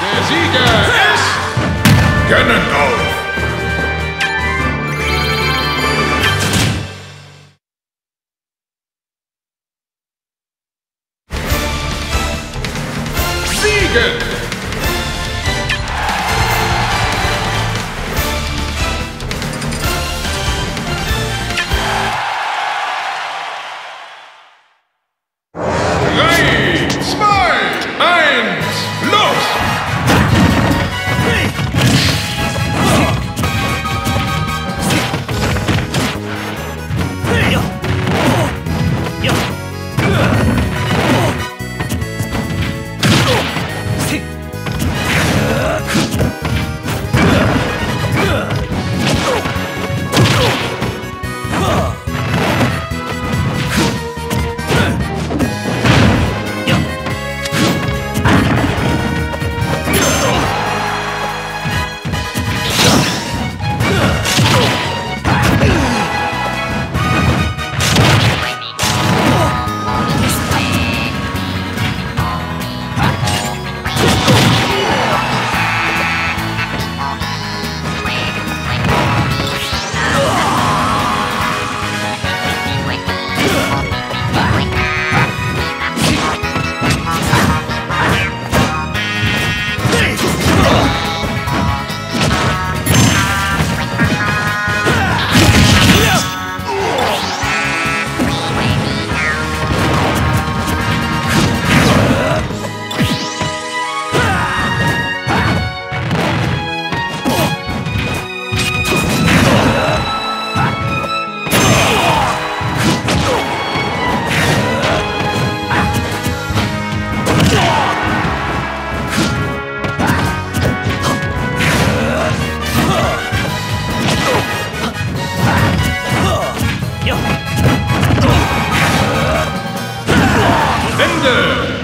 Der Sieger ist Cannonball. Siegen! surrender!